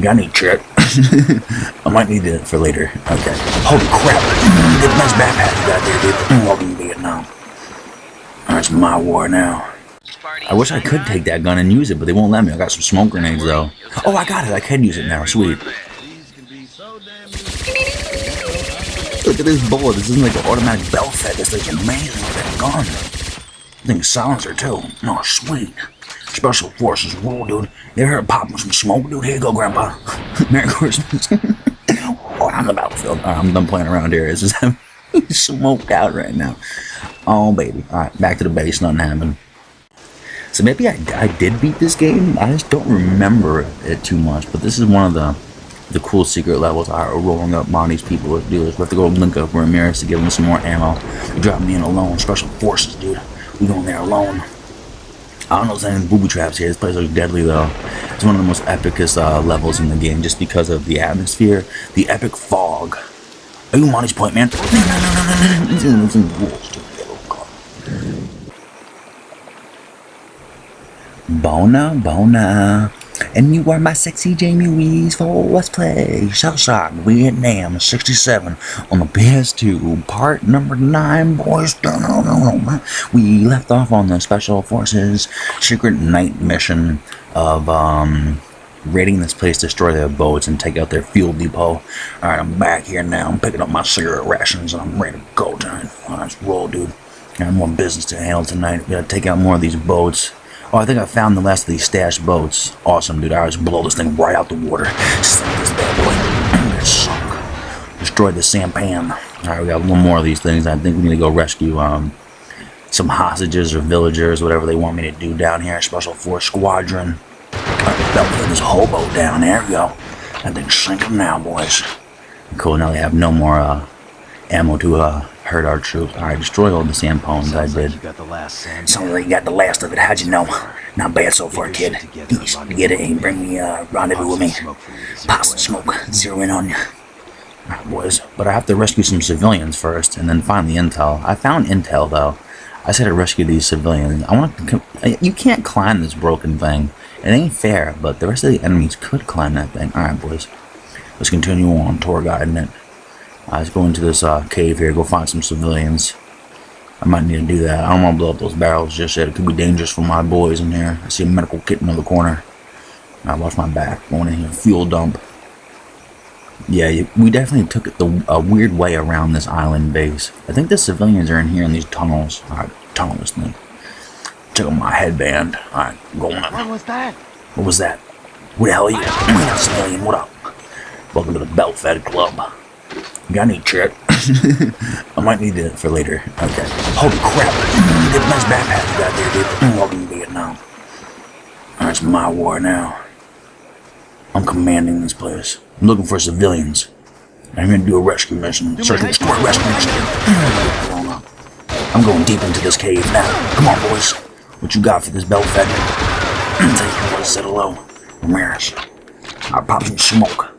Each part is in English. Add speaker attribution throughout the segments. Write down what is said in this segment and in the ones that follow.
Speaker 1: Got any shit? I might need it for later. Okay. Holy crap. A nice backpack you got there, dude. Welcome to Vietnam. Oh, That's my war now. I wish I could take that gun and use it, but they won't let me. I got some smoke grenades, though. Oh, I got it. I can use it now. Sweet. Look at this bullet. This isn't like an automatic belt fed. This thing's amazing with that gun. Thing's silencer, too. No, sweet. Special Forces rule, dude. Ever heard popping some smoke, dude? Here you go, Grandpa. Merry Christmas. oh, I'm the battlefield. Right, I'm done playing around here. It's just smoked out right now. Oh, baby. All right, back to the base. Nothing happened. So maybe I, I did beat this game. I just don't remember it too much. But this is one of the the cool secret levels are rolling up on these people with dealers. We have to go link up Ramirez to give him some more ammo. Drop me in alone. Special forces, dude. We going there alone. I don't know if there's any booby traps here. This place looks deadly though. It's one of the most epicest uh, levels in the game just because of the atmosphere, the epic fog. Are you on his point, man? Bona, bona. And you are my sexy Jamie Wees for Let's Play Shell Shock Vietnam 67 on the PS2, part number 9, boys. We left off on the Special Forces Secret Night mission of, um, raiding this place, destroy their boats, and take out their fuel depot. Alright, I'm back here now. I'm picking up my cigarette rations, and I'm ready to go tonight. Let's roll, dude. Got more business to handle tonight. We gotta take out more of these boats. Oh, I think I found the last of these stashed boats. Awesome, dude. I just blow this thing right out the water. Sink this bad boy. Sunk. Destroyed the sampan. Alright, we got one more of these things. I think we need to go rescue um, some hostages or villagers, whatever they want me to do down here. Special Force Squadron. Got this hobo down. There we go. That sink sinking now, boys. Cool, now they have no more uh, ammo to uh, hurt our troops. Alright, destroy all the sampans I did.
Speaker 2: got the last sand.
Speaker 1: Sounds like you got the last of it. How'd you know? Not bad so far, kid. Easy to get it and bring me uh, rendezvous with me. Pop some smoke. Zero in on you. Boys. But I have to rescue some civilians first and then find the intel. I found intel, though. I said to rescue these civilians. I want to. You can't climb this broken thing. It ain't fair, but the rest of the enemies could climb that thing. Alright, boys. Let's continue on tour guiding it. Uh, let's go into this uh, cave here, go find some civilians. I might need to do that. I don't want to blow up those barrels just yet. It could be dangerous for my boys in here. I see a medical kit in the corner. I watch my back. Going in here. Fuel dump. Yeah, we definitely took it the a weird way around this island base. I think the civilians are in here in these tunnels. Alright, tunnel this thing. Took off my headband. Alright, going up.
Speaker 2: What was that?
Speaker 1: What was that? Who the hell are you? civilian, what up? Welcome to the Belt Fed Club. Got any shit? I might need it for later. Okay. Holy crap. A nice backpack you got there, dude. Welcome to Vietnam. That's my war now. I'm commanding this place. I'm looking for civilians. I'm gonna do a rescue mission. Search and destroy rescue mission. I'm going deep into this cave now. Come on, boys. What you got for this belt fed? Tell you what, said hello. Ramirez. I'll pop some smoke.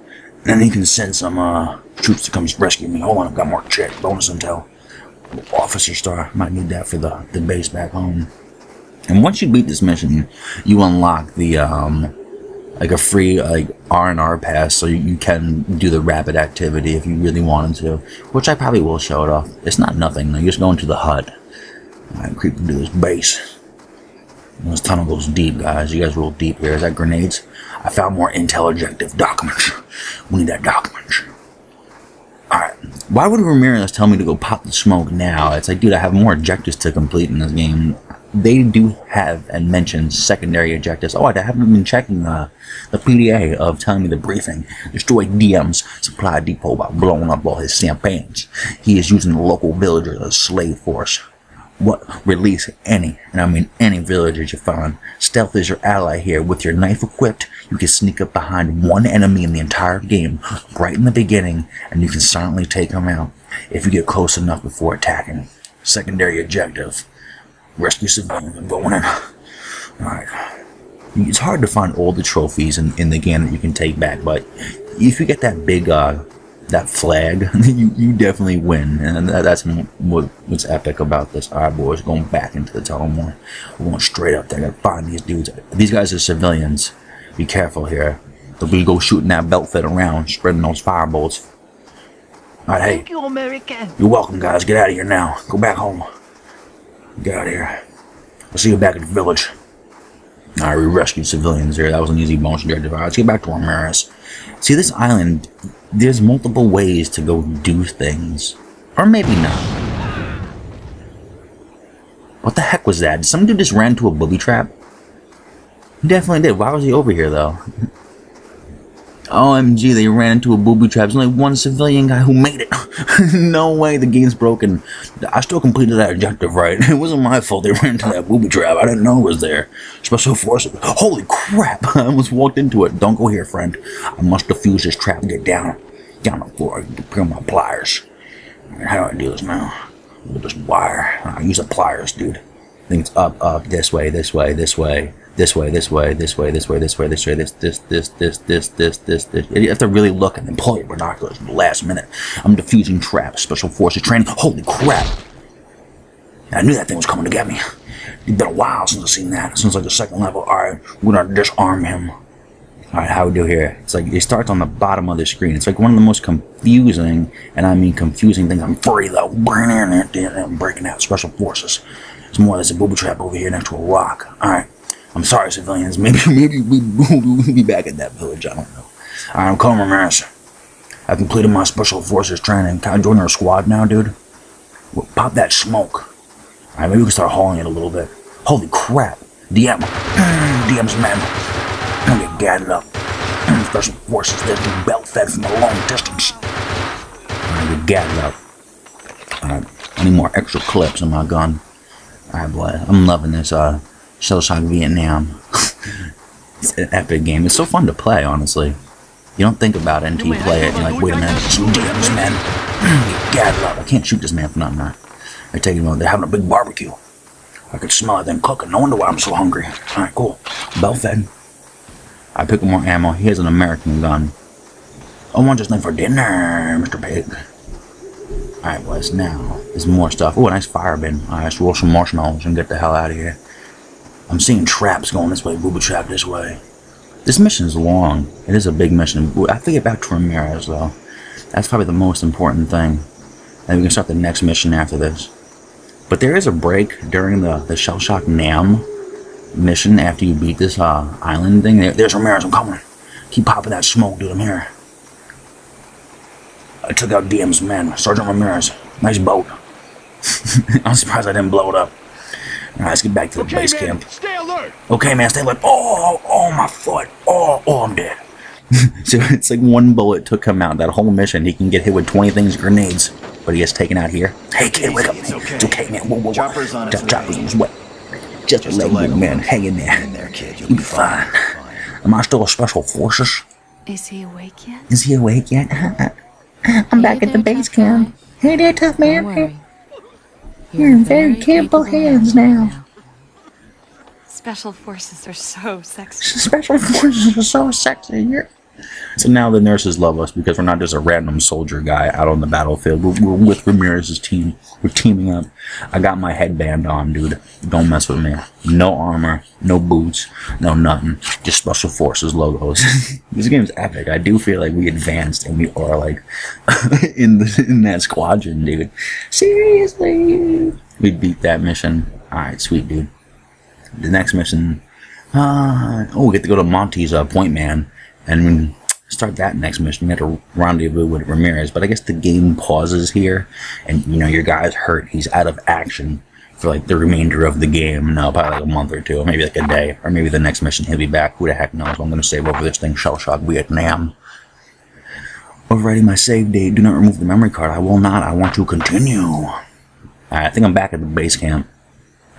Speaker 1: And then you can send some uh, troops to come rescue me. Hold on, I've got more check. Bonus intel. Officer star. Might need that for the, the base back home. And once you beat this mission, you unlock the um, like a free like R and R pass, so you, you can do the rapid activity if you really wanted to. Which I probably will show it off. It's not nothing. You just go into the hut. I'm creeping to this base. This tunnel goes deep, guys. You guys roll deep here. Is that grenades? I found more intel objective documents. We need that document. Alright. Why would Ramirez tell me to go pop the smoke now? It's like, dude, I have more objectives to complete in this game. They do have and mention secondary objectives. Oh, I haven't been checking uh, the, the PDA of telling me the briefing. Destroy DM's supply depot by blowing up all his sampans. He is using the local villagers as slave force what release any, and I mean any villagers you find. Stealth is your ally here. With your knife equipped, you can sneak up behind one enemy in the entire game, right in the beginning, and you can silently take him out if you get close enough before attacking. Secondary objective. Rescue civilians. I'm going in. Alright. It's hard to find all the trophies in, in the game that you can take back, but if you get that big uh, that flag, you, you definitely win. And that, that's what, what's epic about this. Alright, boys, going back into the tunnel more. We're going straight up there. Gotta find these dudes. These guys are civilians. Be careful here. They'll be go shooting that belt fit around, spreading those fireballs. Alright, hey.
Speaker 2: Thank you, American.
Speaker 1: You're welcome, guys. Get out of here now. Go back home. Get out of here. I'll see you back at the village. We rescued civilians here. That was an easy motion directive. Alright, let's get back to Ramirez. See, this island, there's multiple ways to go do things. Or maybe not. What the heck was that? Did some dude just ran into a booby trap? He definitely did. Why was he over here, though? OMG, they ran into a booby trap. There's only one civilian guy who made it. no way, the game's broken. I still completed that objective, right? It wasn't my fault they ran into that booby trap. I didn't know it was there. Special forces. Holy crap! I almost walked into it. Don't go here, friend. I must defuse this trap and get down. Down the floor. Bring my pliers. How do I do this now? with this wire. I use the pliers, dude. It's up, up, this way, this way, this way, this way, this way, this way, this way, this way, this way, this, this, this, this, this, this, this, this. You have to really look and then pull your binoculars at the last minute. I'm defusing traps, special forces training. Holy crap! I knew that thing was coming to get me. It's been a while since I've seen that. Since like the second level. Alright, we're gonna disarm him. Alright, how we do here? It's like, it starts on the bottom of the screen. It's like one of the most confusing, and I mean confusing things. I'm free though. Breaking out special forces. It's more there's a booby trap over here next to a rock. Alright. I'm sorry, civilians. Maybe maybe we will be back at that village. I don't know. Alright, I'm Colin Ramirez. I completed my special forces training. Can I join our squad now, dude? Well, pop that smoke. Alright, maybe we can start hauling it a little bit. Holy crap. DM. DM's man. I'm get gathered up. Special forces that be belt fed from a long distance. I get gathered up. Alright, I need more extra clips in my gun. Alright, boy, I'm loving this uh, Shell Shock Vietnam. it's an epic game. It's so fun to play, honestly. You don't think about it until you play it. You're like, wait a minute, some DMs, man. Get gathered up. I can't shoot this man for nothing. Right? They're taking him. They're having a big barbecue. I could smell them cooking. No wonder why I'm so hungry. Alright, cool. Belt fed. I pick up more ammo. He has an American gun. I want just for dinner, Mr. Pig. Alright, boys, now there's more stuff. Oh, a nice fire bin. Alright, let's roll some marshmallows and get the hell out of here. I'm seeing traps going this way, booby trap this way. This mission is long. It is a big mission. I have to get back to Ramirez, though. That's probably the most important thing. And we can start the next mission after this. But there is a break during the, the Shell Shock NAM mission after you beat this uh, island thing. There, there's Ramirez, I'm coming. Keep popping that smoke, dude, I'm here. I took out DM's men. Sergeant Ramirez. Nice boat. I'm surprised I didn't blow it up. Alright, let's get back to the
Speaker 3: okay,
Speaker 1: base
Speaker 3: man,
Speaker 1: camp.
Speaker 3: Stay alert.
Speaker 1: Okay, man, stay alert. Oh, oh, my foot. Oh, oh, I'm dead. so it's like one bullet took him out. That whole mission, he can get hit with 20 things, grenades. But he gets taken out here. Hey, kid, wake up.
Speaker 4: It's okay.
Speaker 1: It's okay, man. Whoa, whoa, whoa.
Speaker 4: Chopper's on its
Speaker 1: Chopper's
Speaker 4: way.
Speaker 1: his way. Just,
Speaker 4: Just
Speaker 1: a
Speaker 4: a
Speaker 1: leg,
Speaker 4: leg
Speaker 1: man. Hang in there.
Speaker 4: Hang in there, kid. You'll
Speaker 1: You'll
Speaker 4: be
Speaker 1: be fine.
Speaker 4: fine.
Speaker 1: Am I still a special forces?
Speaker 5: Is he awake yet?
Speaker 1: Is he awake yet? I'm back
Speaker 5: Hey
Speaker 1: at the base camp.
Speaker 5: guy.
Speaker 1: Hey there, tough man. You're in very capable hands now.
Speaker 5: Special forces are so sexy.
Speaker 1: Special forces are so sexy. You're... So now the nurses love us because we're not just a random soldier guy out on the battlefield. We're, we're with Ramirez's team. We're teaming up. I got my headband on, dude. Don't mess with me. No armor, no boots, no nothing. Just special forces logos. this game's epic. I do feel like we advanced and we are like in the in that squadron, dude. Seriously, we beat that mission. All right, sweet, dude. The next mission. Uh, oh, we get to go to Monty's uh, Point Man and start that next mission. We had a rendezvous with Ramirez, but I guess the game pauses here, and you know your guy's hurt. He's out of action for like the remainder of the game. No, probably like a month or two, maybe like a day, or maybe the next mission he'll be back. Who the heck knows? I'm gonna save over this thing, Shell Shock Vietnam. Overwriting my save date. Do not remove the memory card. I will not. I want to continue. Alright, I think I'm back at the base camp.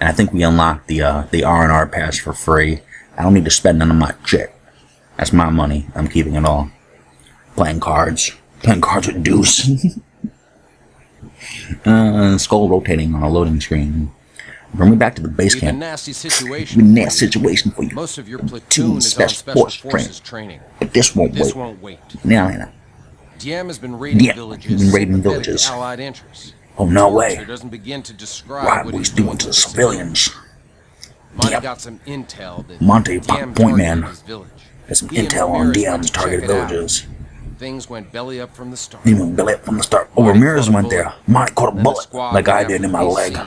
Speaker 1: And I think we unlocked the uh, the R and R pass for free. I don't need to spend none of my check. That's my money. I'm keeping it all. Playing cards. Playing cards with Deuce. uh, skull rotating on a loading screen. Bring me back to the base
Speaker 3: We have a
Speaker 1: camp.
Speaker 3: nasty situation.
Speaker 1: nasty situation for you.
Speaker 3: Most of your
Speaker 1: Platoon
Speaker 3: is
Speaker 1: special
Speaker 3: special
Speaker 1: force
Speaker 3: forces training.
Speaker 1: But this won't
Speaker 3: This
Speaker 1: wait.
Speaker 3: won't wait.
Speaker 1: No, no, no.
Speaker 3: Diem has been raiding
Speaker 1: Yeah,
Speaker 3: villages.
Speaker 1: been raiding villages.
Speaker 3: Allied interests.
Speaker 1: Oh, no way.
Speaker 3: doesn't begin to describe
Speaker 1: What
Speaker 3: what
Speaker 1: he's doing to the civilians.
Speaker 3: Monty
Speaker 1: Yeah.
Speaker 3: got some intel that
Speaker 1: Monty, point man.
Speaker 3: village.
Speaker 1: Get some intel on
Speaker 3: Ramirez
Speaker 1: DM's targeted villages.
Speaker 3: Things went belly up from the start.
Speaker 1: He went belly up from the start. Oh, Ramirez went there. Marty caught a
Speaker 3: the
Speaker 1: bullet, like I did in my leg.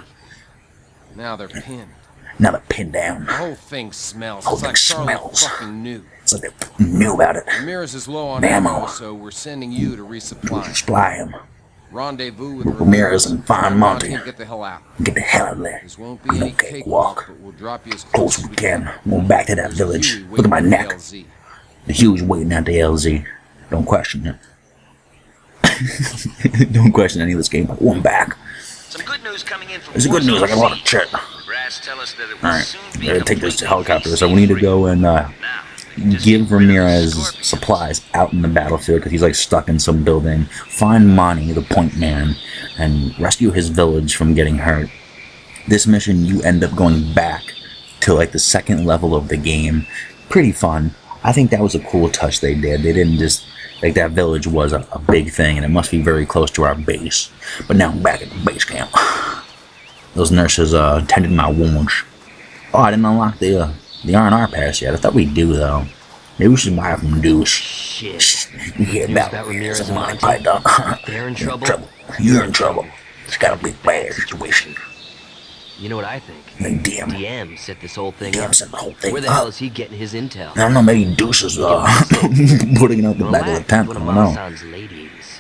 Speaker 3: Now they're pinned.
Speaker 1: Now they're pinned down.
Speaker 3: The whole thing smells.
Speaker 1: Whole
Speaker 3: it's like
Speaker 1: thing smells.
Speaker 3: fucking knew.
Speaker 1: It's like they knew about it.
Speaker 3: Ramirez is low on
Speaker 1: Ammo.
Speaker 3: so we're sending you to resupply.
Speaker 1: Supply him.
Speaker 3: Rendezvous with
Speaker 1: Ramirez and find Monty.
Speaker 3: Monty. Get the hell out.
Speaker 1: Get the hell out of there.
Speaker 3: This won't be
Speaker 1: No
Speaker 3: any
Speaker 1: cakewalk.
Speaker 3: cakewalk, but we'll drop you as
Speaker 1: Close
Speaker 3: close
Speaker 1: as
Speaker 3: as
Speaker 1: we can. Go back to that
Speaker 3: There's
Speaker 1: village. Look at my neck.
Speaker 3: for LZ.
Speaker 1: The Huey's waiting at the LZ. Don't question it. Don't question any of this game. Oh, I'm back.
Speaker 2: Some good news coming in from
Speaker 1: There's good news. I got a lot of shit.
Speaker 2: Brass tell us that it will
Speaker 1: Alright,
Speaker 2: soon be
Speaker 1: gotta take this
Speaker 2: completely
Speaker 1: helicopter. So we need to go and uh,
Speaker 2: Now, just
Speaker 1: give
Speaker 2: get rid of the
Speaker 1: Ramirez supplies out in the battlefield because he's like stuck in some building. Find Monty, the point man, and rescue his village from getting hurt. This mission, you end up going back to like the second level of the game. Pretty fun. I think that was a cool touch they did. They didn't just like that village was a, a big thing, and it must be very close to our base. But now I'm back at the base camp. Those nurses uh, tended my wounds. Oh, I didn't unlock the uh, the R&R pass yet. I thought we do though. Maybe we should buy from Deuce.
Speaker 4: Shit.
Speaker 1: You hear
Speaker 4: News
Speaker 1: about
Speaker 4: about Ramirez
Speaker 1: and
Speaker 4: Monty?
Speaker 1: Monty?
Speaker 4: They're in
Speaker 1: You're
Speaker 4: trouble?
Speaker 1: You're in trouble. It's got to be a bad situation.
Speaker 4: You know what I think?
Speaker 1: And DM,
Speaker 4: DM set this whole thing
Speaker 1: DM
Speaker 4: up.
Speaker 1: set the whole thing
Speaker 4: Where the
Speaker 1: up.
Speaker 4: hell is he getting his intel?
Speaker 1: I don't know. Maybe Deuce is uh, putting it out the back of the tent. I
Speaker 4: one of
Speaker 1: don't know.
Speaker 4: Ladies.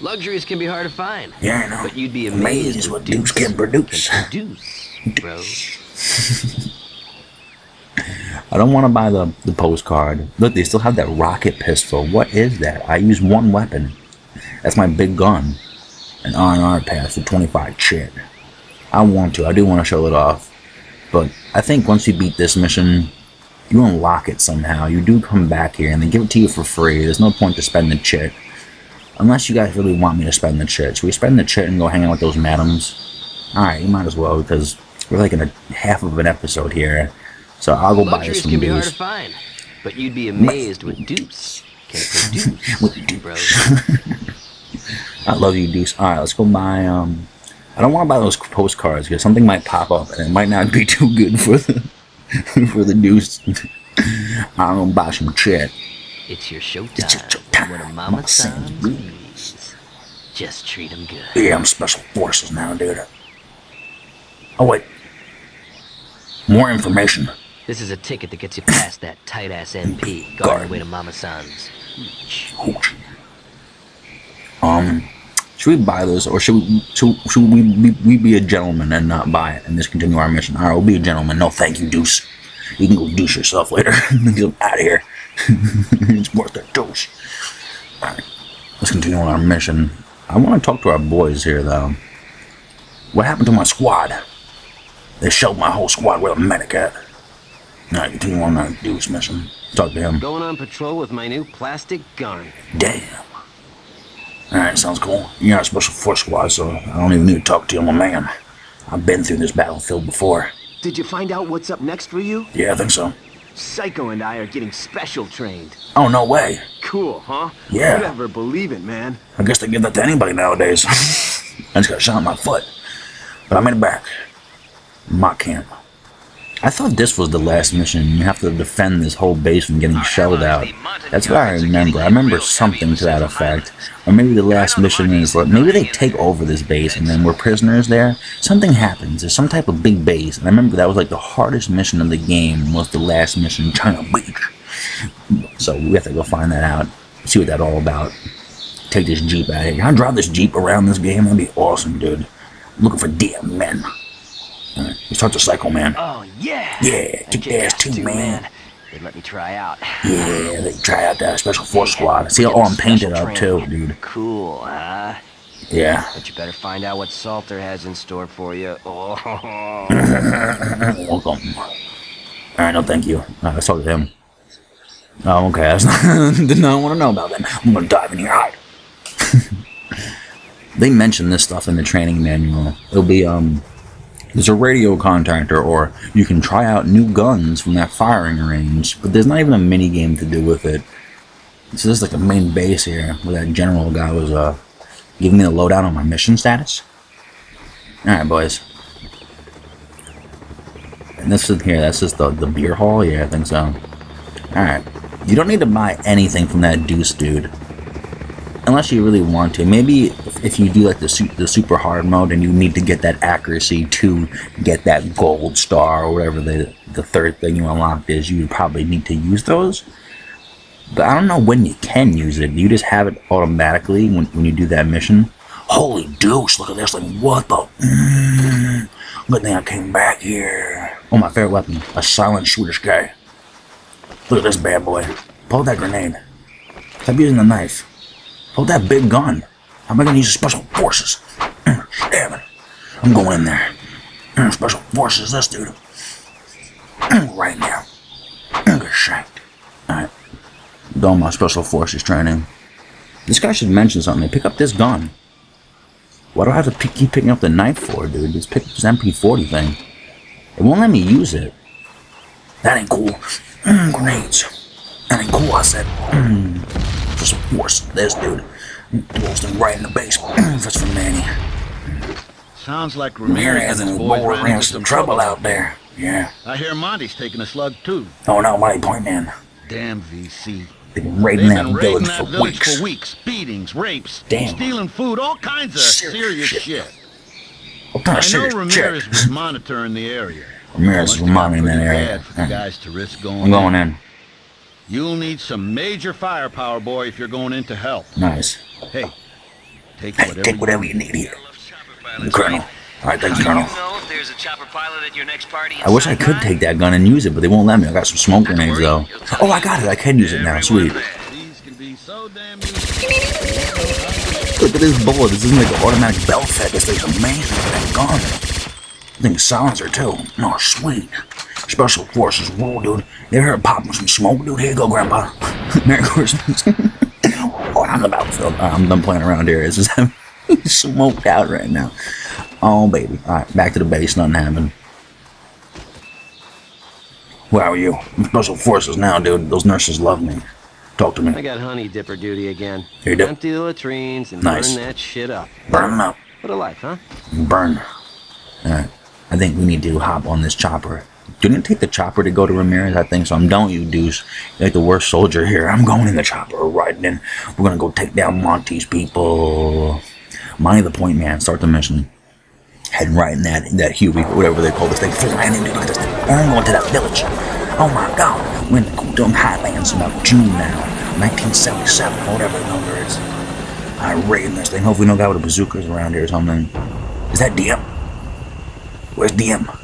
Speaker 4: Luxuries can be hard to find.
Speaker 1: Yeah, I know.
Speaker 4: But you'd be
Speaker 1: Amazed
Speaker 4: amazed
Speaker 1: what
Speaker 4: what
Speaker 1: Deuce can produce.
Speaker 4: Can produce, bro.
Speaker 1: I don't want to buy the, the postcard. Look, they still have that rocket pistol. What is that? I use one weapon. That's my big gun. An R&R pass for 25 shit. I want to. I do want to show it off. But I think once you beat this mission, you unlock it somehow. You do come back here and they give it to you for free. There's no point to spend the chit. Unless you guys really want me to spend the chit. Should we spend the chit and go hang out with those madams? Alright, you might as well because we're like in a half of an episode here. So I'll go buy
Speaker 4: Luxuries
Speaker 1: this from
Speaker 4: can be hard to find. But you'd be amazed what Deuce can produce,
Speaker 1: What Deuce?
Speaker 4: bro.
Speaker 1: I love you, Deuce. Alright, let's go buy, um... I don't want to buy those postcards because something might pop up and it might not be too good for the, for the Deuce. I'm gonna buy some shit.
Speaker 4: It's your showtime.
Speaker 1: It's your showtime.
Speaker 4: One of
Speaker 1: Mama
Speaker 4: Mama
Speaker 1: San's
Speaker 4: San's
Speaker 1: ladies.
Speaker 4: ladies. Just treat him good.
Speaker 1: Yeah, I'm special forces now, dude. Oh, wait. More information.
Speaker 4: This is a ticket that gets you past that tight ass MP,
Speaker 1: Guard.
Speaker 4: way to Mama San's.
Speaker 1: Um, should we buy this or should we, should, we, be, we be a gentleman and not buy it and just continue our mission? Alright, we'll be a gentleman. No, thank you, Deuce. You can go deuce yourself later. Get out of here. it's worth a deuce. Alright, let's continue on our mission. I want to talk to our boys here, though. What happened to my squad? They showed my whole squad with a medic at. Alright, continue on our deuce mission. Talk to him.
Speaker 6: Going on patrol with my new plastic gun.
Speaker 1: Damn. Alright, sounds cool. You're not a special force squad, so I don't even need to talk to you, my man. I've been through this battlefield before.
Speaker 6: Did you find out what's up next for you?
Speaker 1: Yeah, I think so.
Speaker 6: Psycho and I are getting special trained.
Speaker 1: Oh, no way.
Speaker 6: Cool, huh?
Speaker 1: Yeah.
Speaker 6: Who'd ever believe it, man?
Speaker 1: I guess they give that to anybody nowadays. I just got shot in my foot. But I made it back. My camp. I thought this was the last mission. You have to defend this whole base from getting shelled out. That's what I remember. I remember something to that effect. Or maybe the last mission is like maybe they take over this base and then we're prisoners there. Something happens. There's some type of big base. And I remember that was like the hardest mission of the game was the last mission, China Beach. So we have to go find that out. See what that's all about. Take this Jeep out of here. Can I drive this Jeep around this game? That'd be awesome, dude. I'm looking for damn men. Talk to Psycho Man.
Speaker 4: Oh, yeah!
Speaker 1: Yeah, kick ass too, man.
Speaker 4: They let me try out.
Speaker 1: Yeah, they try out that special force squad. See, oh, I'm painted up too, dude.
Speaker 4: Cool, huh?
Speaker 1: Yeah.
Speaker 6: But you better find out what Salter has in store for you. Oh,
Speaker 1: Welcome. Alright, no thank you. Alright, let's talk to him. Oh, okay. That's not, did not want to know about that. I'm gonna dive in here. hide. they mention this stuff in the training manual. It'll be, um, there's a radio contactor, or you can try out new guns from that firing range, but there's not even a mini game to do with it. So this is like a main base here, where that general guy was, uh, giving me the lowdown on my mission status. Alright, boys. And this is here, that's just the, the beer hall? Yeah, I think so. Alright. You don't need to buy anything from that Deuce dude. Unless you really want to. Maybe if, you do like the, su the super hard mode and you need to get that accuracy to get that gold star or whatever the, the third thing you unlocked is, you probably need to use those. But I don't know when you can use it. You just have it automatically when, when you do that mission. Holy deuce, look at this. Like, what the? Mm, good thing I came back here. Oh, my favorite weapon. A silent shooter's guy. Look at this bad boy. Pull that grenade. Stop using the knife. Pull that big gun. How am I gonna use special forces? Damn it. I'm going in there. Special forces, this dude. Right now. Get shanked. Alright. Done my special forces training. This guy should mention something. Pick up this gun. Why do I have to pick, keep picking up the knife for, dude? Just pick up this MP40 thing. It won't let me use it. That ain't cool. Mm, grenades. That ain't cool, I said. Mm. Just force this, dude. Throws them right in the base. That's for Manny.
Speaker 7: Sounds like
Speaker 1: Ramirez and his boy
Speaker 7: ran into
Speaker 1: some trouble out there. Yeah.
Speaker 7: I hear Monty's taking a slug too.
Speaker 1: Oh no, Monty Point Man.
Speaker 7: Damn VC.
Speaker 1: They've been
Speaker 7: They've
Speaker 1: raiding that
Speaker 7: been
Speaker 1: village
Speaker 7: raiding that
Speaker 1: for
Speaker 7: village
Speaker 1: weeks.
Speaker 7: for weeks. Beatings, rapes,
Speaker 1: Damn.
Speaker 7: stealing food, all kinds of
Speaker 1: Serious
Speaker 7: serious
Speaker 1: shit.
Speaker 7: shit.
Speaker 1: What kind
Speaker 7: I
Speaker 1: of
Speaker 7: know
Speaker 1: serious
Speaker 7: Ramirez
Speaker 1: shit?
Speaker 7: was monitoring the area.
Speaker 1: Ramirez
Speaker 7: have
Speaker 1: monitoring that area.
Speaker 7: for the guys to risk going
Speaker 1: I'm going in.
Speaker 7: You'll need some major firepower, boy, if you're going in to help.
Speaker 1: Nice.
Speaker 7: Hey, take
Speaker 1: Hey,
Speaker 7: whatever.
Speaker 1: take whatever you need here. Colonel. Alright, thanks, Colonel.
Speaker 2: You know if there's a chopper pilot at your next party
Speaker 1: I wish I could take that gun and use it, but they won't let me. I got some smoke grenades though. Oh, I got it. I can use it now. Sweet.
Speaker 7: These can be so damn useful.
Speaker 1: Look at this bullet. This isn't like an automatic belt fed. This thing's amazing. That gun. This thing's silencer too. No, sweet. Special forces rule, dude. Ever heard popping some smoke, dude? Here you go, Grandpa. Merry Christmas. oh, I'm about to. I'm done playing around here. It's just smoked out right now. Oh, baby. All right, back to the base. Nothing happened. Where are you? I'm special forces now, dude. Those nurses love me. Talk to me.
Speaker 4: I got honey dipper duty again.
Speaker 1: Here you go.
Speaker 4: Empty the latrines and
Speaker 1: Nice.
Speaker 4: burn that shit up.
Speaker 1: Burn them up.
Speaker 4: What a life, huh?
Speaker 1: Burn. Alright. I think we need to hop on this chopper. To take the chopper to go to Ramirez? I think so. I'm done you, Deuce. You're like the worst soldier here. I'm going in the chopper right then. We're gonna go take down Monty's people. Monty the Point Man. Start the mission. Heading right in that that Huey, whatever they call this thing. Flying into this thing. I'm going to that village. Oh my god. We're in the Gudong Highlands about June now. 1977, whatever the number is. I'm raiding this thing. Hopefully no guy with a bazooka is around here or something. Is that DM? Where's DM?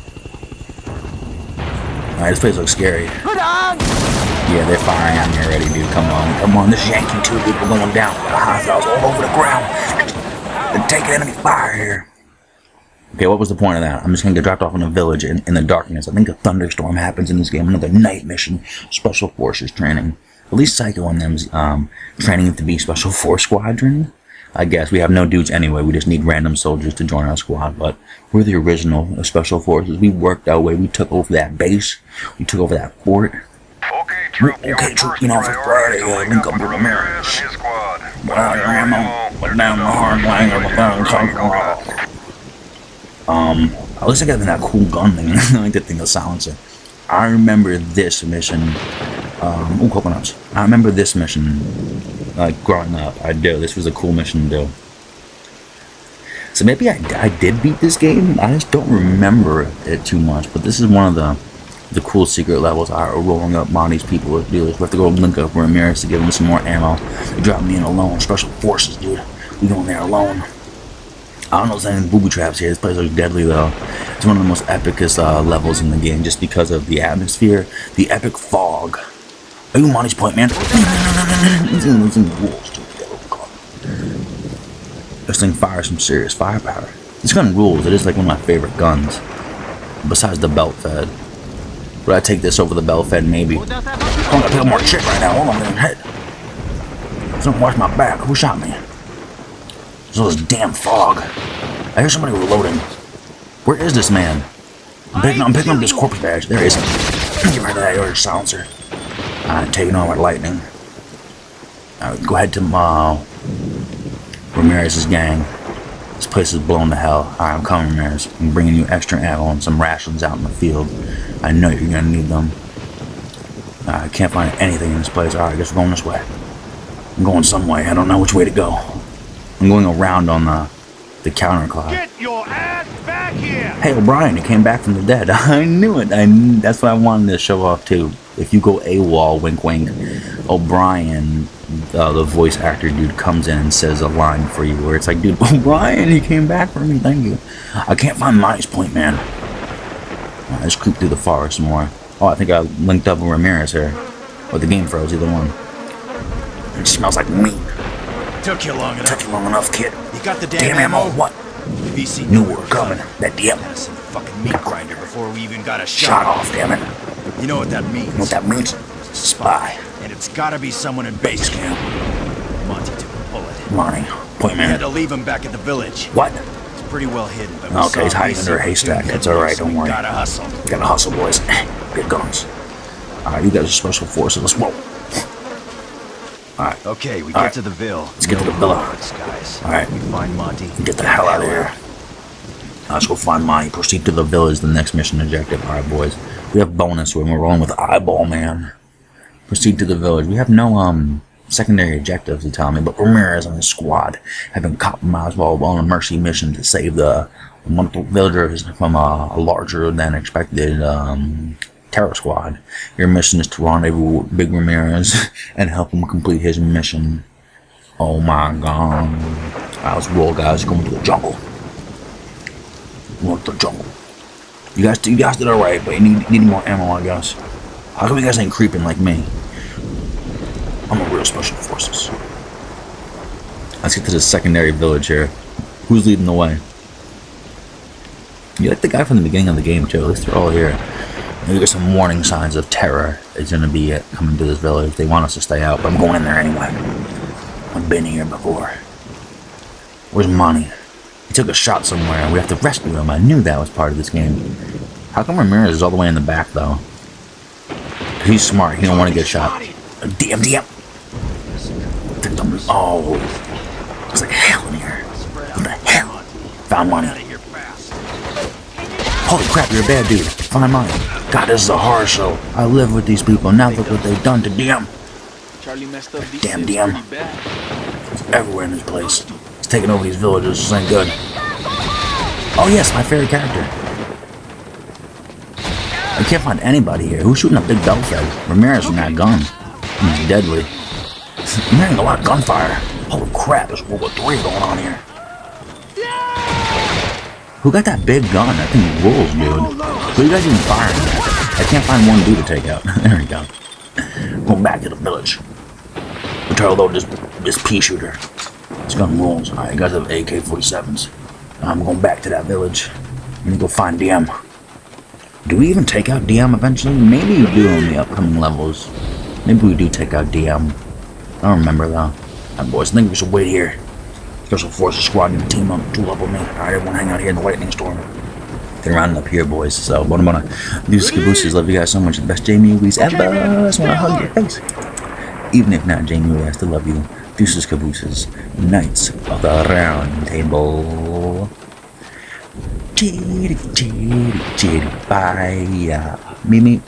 Speaker 1: Alright, this place looks scary. Yeah, they're firing at me already, dude. Come on. Come on, this is Yankee 2, dude. We're going down. The hostiles all over the ground. They're taking enemy fire here. Okay, what was the point of that? I'm just gonna get dropped off in a village in, in the darkness. I think a thunderstorm happens in this game. Another night mission. Special Forces training. At least Psycho and them's um, training to be Special Force Squadron. I guess we have no dudes anyway. We just need random soldiers to join our squad. But we're the original uh, Special Forces. We worked our way. We took over that base. We took over that fort.
Speaker 8: Okay, troop.
Speaker 1: Okay, troop, you know, for Friday, uh, link up with Ramirez.
Speaker 8: Ramirez and his squad.
Speaker 1: Well, your ammo, put down the hard line of the phone, conqueror. Um, at least I got that cool gun thing. I like that thing, the silencer. I remember this mission. Um, oh, coconuts. I remember this mission, like, growing up. I do. This was a cool mission to do. So maybe I, I did beat this game. I just don't remember it too much. But this is one of the the cool secret levels are rolling up Monty's people with dealers. We have to go link up with Ramirez to give him some more ammo. They dropped me in alone. Special forces, dude. We going there alone. I don't know if there's any booby traps here. This place looks deadly though. It's one of the most epicest uh, levels in the game just because of the atmosphere, the epic fog. Are you Monty's point, man? Dude. Oh, this thing fires some serious firepower. This gun rules. It is like one of my favorite guns. Besides the belt fed. Would I take this over the belt fed? Maybe. I'm gonna pick more shit right now. Hold on, man. Someone watch my back. Who shot me? So this damn fog. I hear somebody reloading. Where is this man? I'm picking, I'm picking up this corpse badge. There he is. Rid of that orange silencer. I'm taking on with lightning. Alright, go ahead to uh, Ramirez's gang. This place is blown to hell. I'm coming, Ramirez. I'm bringing you extra ammo and some rations out in the field. I know you're gonna need them. Uh, I can't find anything in this place. Alright, I guess we're going this way. I'm going some way. I don't know which way to go. I'm going around on the the counterclock.
Speaker 8: Get your ass!
Speaker 1: Hey, O'Brien, he came back from the dead. I knew it. I kn- that's what I wanted to show off too. If you go AWOL, wink, wink, O'Brien, uh, the voice actor dude, comes in and says a line for you where it's like, dude, O'Brien, he came back for me. Thank you. I can't find Monty's point, man. Alright, let's creep through the forest more. Oh, I think I linked up with Ramirez here. Or the game froze, either one. It smells like meat.
Speaker 9: Took you long enough.
Speaker 1: Took you long enough, kid.
Speaker 9: You got the damn,
Speaker 1: Damn ammo, what?
Speaker 9: VC
Speaker 1: Knew we were coming. That damn
Speaker 9: fucking meat grinder before we even got a
Speaker 1: shot
Speaker 9: shot.
Speaker 1: off, damn it.
Speaker 9: You know what that means?
Speaker 1: You know what that means? Spy.
Speaker 9: And it's gotta be someone in base camp. Monty took a bullet.
Speaker 1: Monty. Point man.
Speaker 9: We had to leave him back at the village.
Speaker 1: What?
Speaker 9: It's pretty well hidden, but we
Speaker 1: Okay, he's hiding under a haystack. It's alright, don't worry. we.
Speaker 9: Gotta hustle.
Speaker 1: Gotta hustle, boys. Get guns. Alright, you guys are special forces. Let's roll. Alright,
Speaker 9: Okay, we
Speaker 1: All
Speaker 9: get
Speaker 1: right.
Speaker 9: to the Ville.
Speaker 1: Let's get to the villa.
Speaker 9: Guys.
Speaker 1: Alright.
Speaker 9: We find Monty.
Speaker 1: get the hell out of here. Let's go find Monty. Proceed to the village, the next mission objective. Alright, boys. We have bonus when we're rolling with Eyeball Man. Proceed to the village. We have no, um, secondary objectives, you tell me, but Ramirez and his squad have been compromised while on a mercy mission to save the wonderful villagers from a, a larger than expected, um, terror squad. Your mission is to rendezvous with Big Ramirez and help him complete his mission. Oh my god. Alright, let's roll, guys. Going to the jungle. Going to the jungle. You guys, you guys did alright, but you need, need more ammo, I guess. How come you guys ain't creeping like me? I'm a real special forces. Let's get to the secondary village here. Who's leading the way? You like the guy from the beginning of the game too. At least they're all here. There's some warning signs of terror is gonna be uh, coming to this village. They want us to stay out, but I'm going in there anyway. I've been here before. Where's Monty? He took a shot somewhere we have to rescue him. I knew that was part of this game. How come Ramirez is all the way in the back though? He's smart. He don't want to get shot. Uh, DM, DM. Victim. Oh. It's like hell in here. What the hell? Found money. Holy crap, you're a bad dude. Find money. God, this is a horror show. I live with these people. Now look what they've done to DM. Charlie messed up. Damn DM. It's everywhere in this place. It's taking over these villages. This ain't good. Oh yes, my favorite character. I can't find anybody here. Who's shooting a big bell fed? Ramirez from that gun. He's deadly. I'm hearing a lot of gunfire. Holy crap, there's World War III going on here. Who got that big gun? That thing rules, dude. Who are you guys even firing at? I can't find one dude to take out. there we go. Going back to the village. To load this, this pea shooter. This gun rules. Alright, you guys have AK-47s. I'm going back to that village. I'm gonna go find DM. Do we even take out DM eventually? Maybe we do in the upcoming levels. Maybe we do take out DM. I don't remember though. Alright boys, I think we should wait here. Special Forces Squad need to team up, two level me. Alright, everyone hang out here in the lightning storm. They're rounding up here, boys. So what I'm gonna do is cabooses. Love you guys so much. The best Jamie Wees ever. I just wanna hug your face. Even if not Jamie Wee, I still love you. Deuces cabooses. Knights of the round table. Chitty chitty chitty bye. Meet me.